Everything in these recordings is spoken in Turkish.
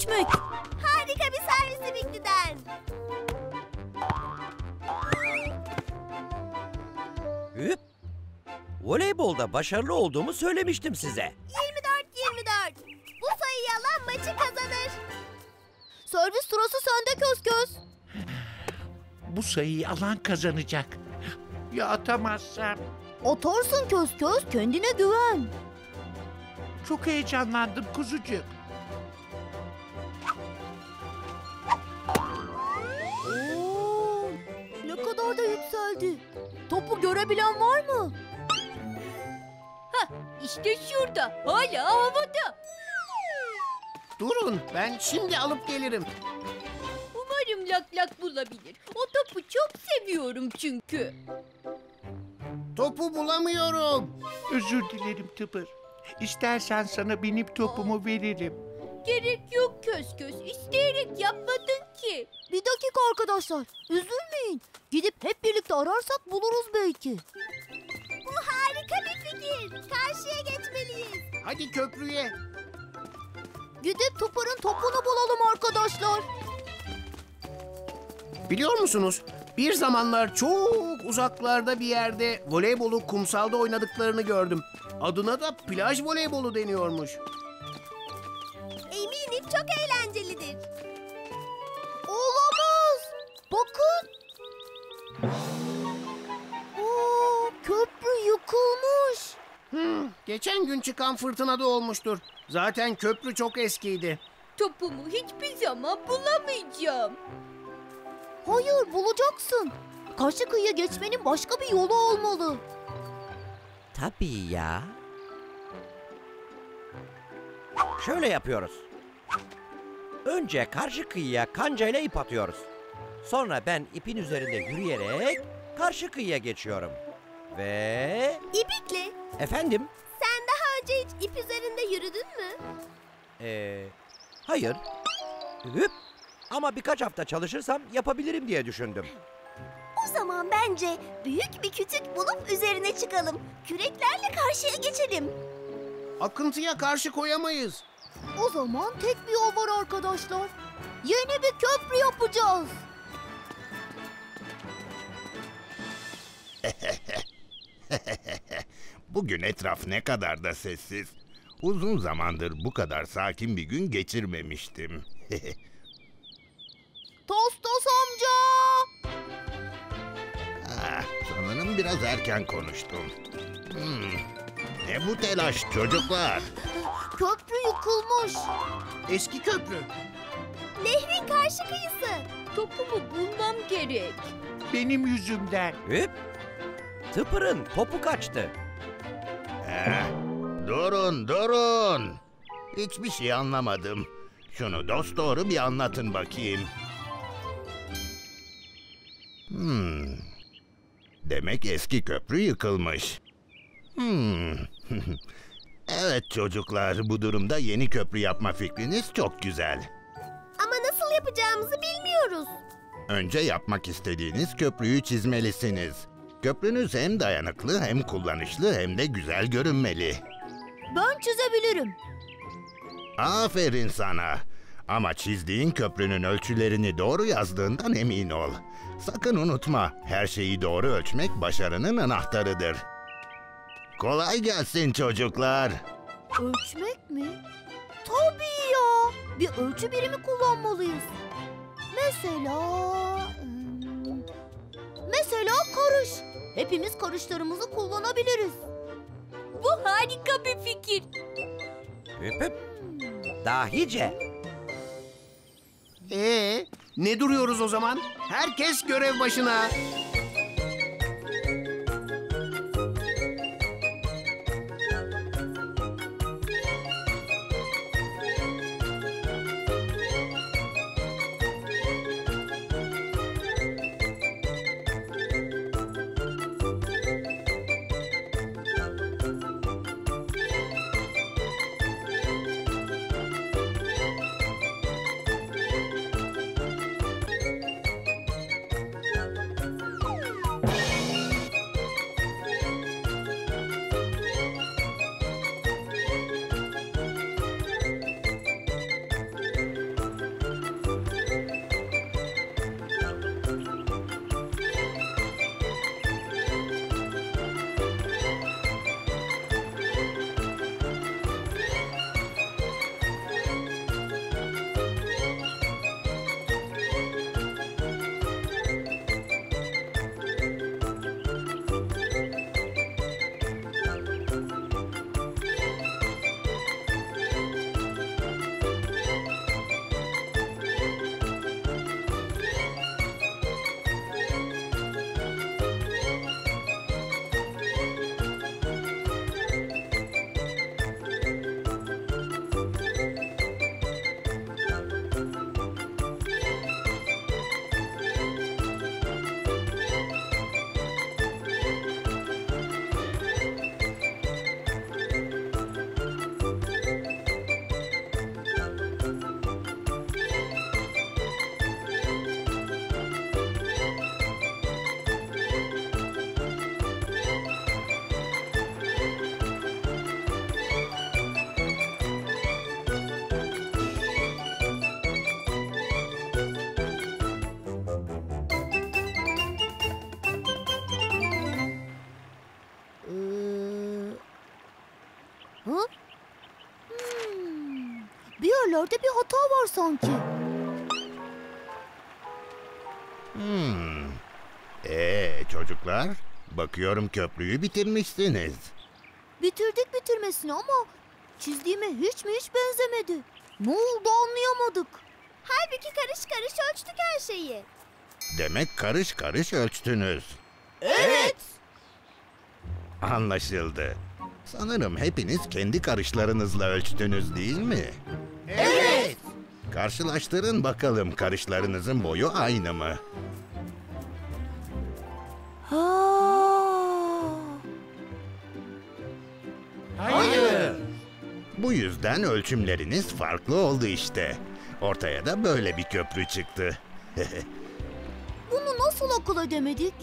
Ölçmek. Harika bir servisi Bikli'den. Hüp. Voleybolda başarılı olduğumu söylemiştim size. 24-24. Bu sayıyı alan maçı kazanır. Servis sırası sende köz köz. Bu sayıyı alan kazanacak. Ya atamazsam? Atarsın köz köz kendine güven. Çok heyecanlandım kuzucuk. Yükseldi. Topu görebilen var mı? İşte şurada. Hala havada. Durun ben şimdi alıp gelirim. Umarım lak lak bulabilir. O topu çok seviyorum çünkü. Topu bulamıyorum. Özür dilerim Tıpır. İstersen sana binip topumu veririm. Gerek yok köz köz. İsteyerek yapmadın ki. Bir dakika arkadaşlar. Üzülmeyin. Gidip hep birlikte ararsak buluruz belki. Bu harika bir fikir. Karşıya geçmeliyiz. Hadi köprüye. Gidip Tıpır'ın topunu bulalım arkadaşlar. Biliyor musunuz? Bir zamanlar çok uzaklarda bir yerde voleybolu kumsalda oynadıklarını gördüm. Adına da plaj voleybolu deniyormuş. Geçen gün çıkan fırtınada olmuştur. Zaten köprü çok eskiydi. Topumu hiçbir zaman bulamayacağım. Hayır bulacaksın. Karşı kıyıya geçmenin başka bir yolu olmalı. Tabii ya. Şöyle yapıyoruz. Önce karşı kıyıya kancayla ip atıyoruz. Sonra ben ipin üzerinde yürüyerek karşı kıyıya geçiyorum. Ve İpikli, efendim, önce hiç ip üzerinde yürüdün mü? ee, hayır. Hüp. Ama birkaç hafta çalışırsam yapabilirim diye düşündüm. O zaman bence büyük bir kütük bulup üzerine çıkalım. Küreklerle karşıya geçelim. Akıntıya karşı koyamayız. O zaman tek bir yol var arkadaşlar. Yeni bir köprü yapacağız. Bugün etraf ne kadar da sessiz. Uzun zamandır bu kadar sakin bir gün geçirmemiştim. Tostos amca. ah, sanırım biraz erken konuştum. Hmm, Ne bu telaş çocuklar? Köprü yıkılmış. Eski köprü. Nehrin karşı kıyısı. Topumu bulmam gerek. Benim yüzümden. Hüp. Tıpırın topu kaçtı. Durun durun. Hiçbir şey anlamadım. Şunu dost doğru bir anlatın bakayım. Hmm. Demek eski köprü yıkılmış. Hmm. evet çocuklar bu durumda yeni köprü yapma fikriniz çok güzel. Ama nasıl yapacağımızı bilmiyoruz. Önce yapmak istediğiniz köprüyü çizmelisiniz. Köprünüz hem dayanıklı hem kullanışlı hem de güzel görünmeli. Ben çizebilirim. Aferin sana. Ama çizdiğin köprünün ölçülerini doğru yazdığından emin ol. Sakın unutma, her şeyi doğru ölçmek başarının anahtarıdır. Kolay gelsin çocuklar. Ölçmek mi? Tabii ya. Bir ölçü birimi kullanmalıyız. Mesela... hmm, Mesela karış. Hepimiz karışlarımızı kullanabiliriz. Bu harika bir fikir. Hüp hüp. Dahice. Ee, ne duruyoruz o zaman? Herkes görev başına. Yerlerde bir hata var sanki. Hmm. Ee çocuklar, bakıyorum köprüyü bitirmişsiniz. Bitirdik bitirmesini ama çizdiğime hiç mi hiç benzemedi. Ne oldu anlayamadık. Halbuki karış karış ölçtük her şeyi. Demek karış karış ölçtünüz. Evet. Anlaşıldı. Sanırım hepiniz kendi karışlarınızla ölçtünüz değil mi? Evet. Karşılaştırın bakalım karışlarınızın boyu aynı mı? Ha. Hayır. Bu yüzden ölçümleriniz farklı oldu işte. Ortaya da böyle bir köprü çıktı. Bunu nasıl akıl edemedik?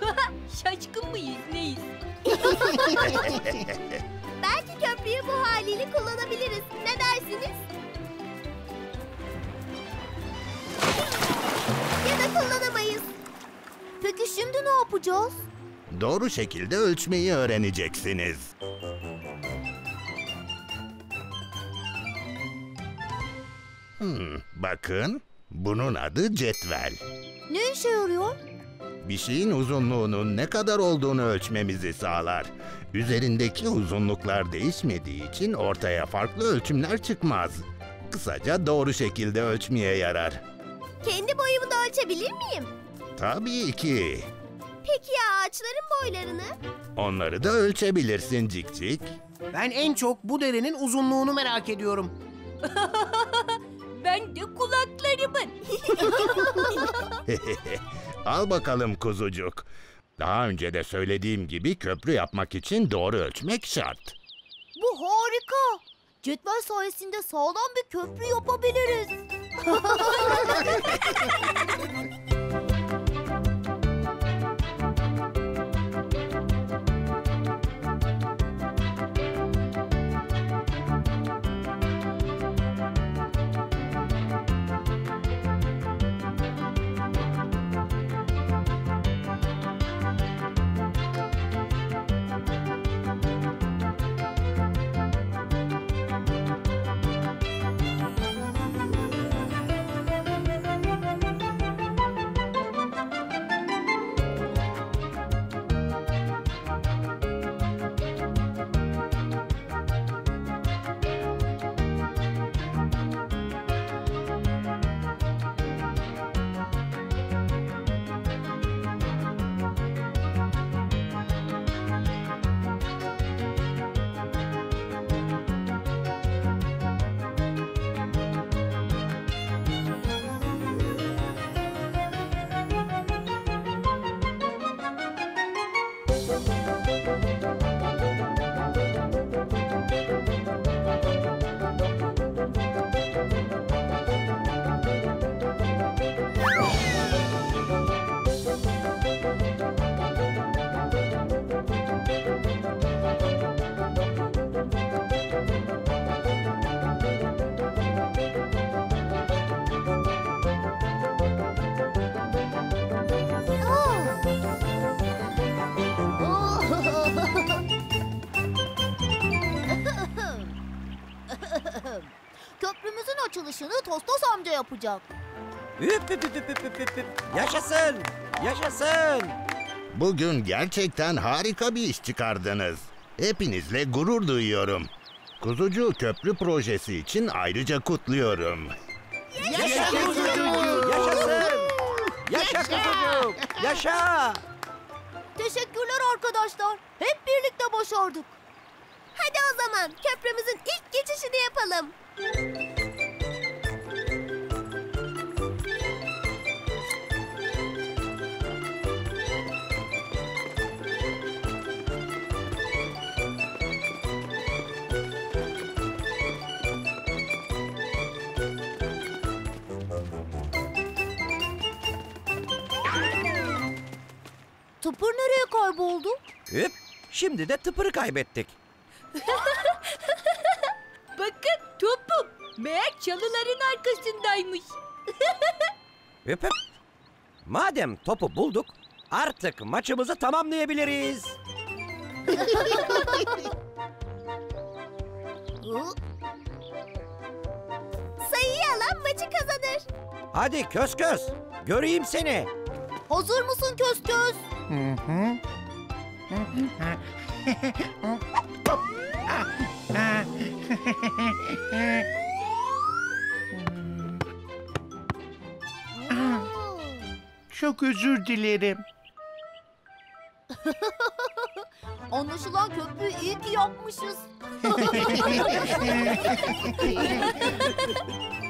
Şaşkın mıyız neyiz? Belki köprüyü bu haliyle kullanabiliriz. Yapacağız? Doğru şekilde ölçmeyi öğreneceksiniz. Hmm, bakın, bunun adı cetvel. Ne işe yarıyor? Bir şeyin uzunluğunun ne kadar olduğunu ölçmemizi sağlar. Üzerindeki uzunluklar değişmediği için ortaya farklı ölçümler çıkmaz. Kısaca doğru şekilde ölçmeye yarar. Kendi boyumu da ölçebilir miyim? Tabii ki. Peki ya ağaçların boylarını? Onları da ölçebilirsin Cikcik. Ben en çok bu derenin uzunluğunu merak ediyorum. Ben de kulaklarımın. Al bakalım kuzucuk. Daha önce de söylediğim gibi köprü yapmak için doğru ölçmek şart. Bu harika. Cetvel sayesinde sağlam bir köprü yapabiliriz. açılışını Tostos amca yapacak. Yaşasın. Yaşasın. Bugün gerçekten harika bir iş çıkardınız. Hepinizle gurur duyuyorum. Kuzucu Köprü projesi için ayrıca kutluyorum. Yaşa kuzucuk. Yaşasın. Yaşa kuzucuk. Yaşa. Teşekkürler arkadaşlar. Hep birlikte başardık. Hadi o zaman köprümüzün ilk geçişini yapalım. Kayboldu? Hüp. Şimdi de tıpırı kaybettik. Bakın topum. Meğer çalıların arkasındaymış. Hüp hüp. Madem topu bulduk, artık maçımızı tamamlayabiliriz. Hı? kazanan maçı kazanır. Hadi köz köz. Göreyim seni. Hazır mısın köz köz? Hı hı. Çok özür dilerim. Anlaşılan köprüyü iyi ki yapmışız.